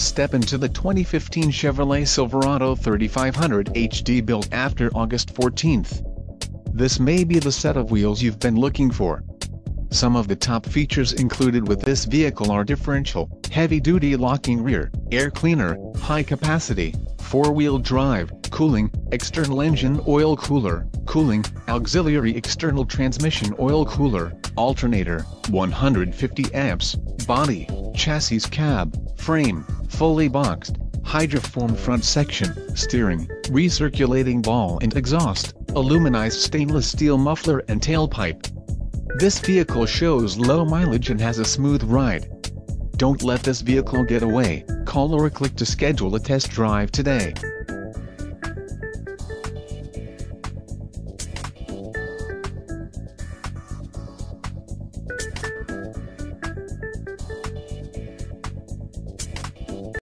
Step into the 2015 Chevrolet Silverado 3500 HD built after August 14th. This may be the set of wheels you've been looking for. Some of the top features included with this vehicle are differential, heavy-duty locking rear, air cleaner, high-capacity, four-wheel drive, cooling, external engine oil cooler, cooling, auxiliary external transmission oil cooler, alternator, 150 amps, body, chassis cab, frame, fully boxed, hydroform front section, steering, recirculating ball and exhaust, aluminized stainless steel muffler and tailpipe. This vehicle shows low mileage and has a smooth ride. Don't let this vehicle get away, call or click to schedule a test drive today.